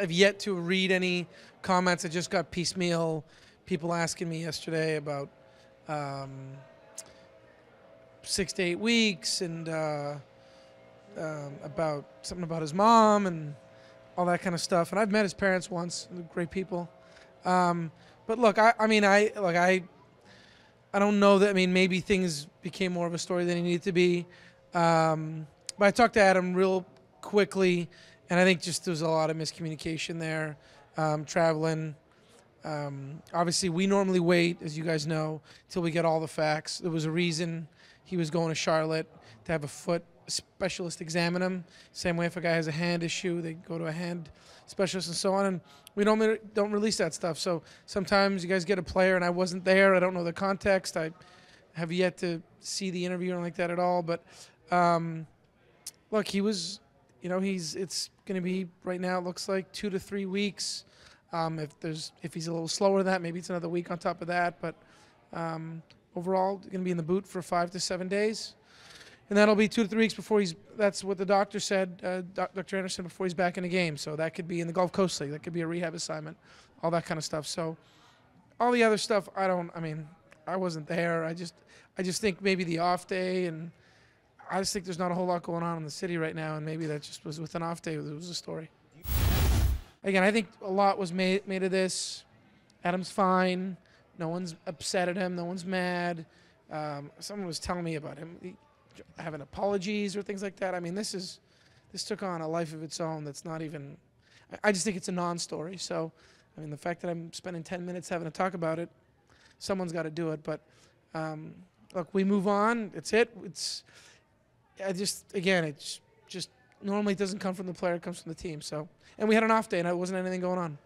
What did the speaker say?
I've yet to read any comments. I just got piecemeal people asking me yesterday about um, six to eight weeks and uh, um, about something about his mom and all that kind of stuff. And I've met his parents once; great people. Um, but look, I, I mean, I like I, I don't know that. I mean, maybe things became more of a story than it needed to be. Um, but I talked to Adam real quickly and I think just there was a lot of miscommunication there, um, traveling. Um, obviously, we normally wait, as you guys know, till we get all the facts. There was a reason he was going to Charlotte to have a foot specialist examine him. Same way if a guy has a hand issue, they go to a hand specialist and so on. And we don't don't release that stuff. So sometimes you guys get a player, and I wasn't there. I don't know the context. I have yet to see the interview or like that at all. But um, look, he was you know, he's it's going to be right now. It looks like two to three weeks. Um, if there's if he's a little slower than that, maybe it's another week on top of that. But um, overall, going to be in the boot for five to seven days, and that'll be two to three weeks before he's. That's what the doctor said, uh, Dr. Anderson, before he's back in the game. So that could be in the Gulf Coast League. That could be a rehab assignment, all that kind of stuff. So all the other stuff, I don't. I mean, I wasn't there. I just I just think maybe the off day and I just think there's not a whole lot going on in the city right now, and maybe that just was with an off day. It was a story. Again, I think a lot was made made of this. Adam's fine. No one's upset at him. No one's mad. Um, someone was telling me about him having apologies or things like that. I mean, this is this took on a life of its own. That's not even. I just think it's a non-story. So, I mean, the fact that I'm spending 10 minutes having to talk about it, someone's got to do it. But um, look, we move on. It's it. It's I just again, it's just normally it doesn't come from the player, it comes from the team. So, and we had an off day, and it wasn't anything going on.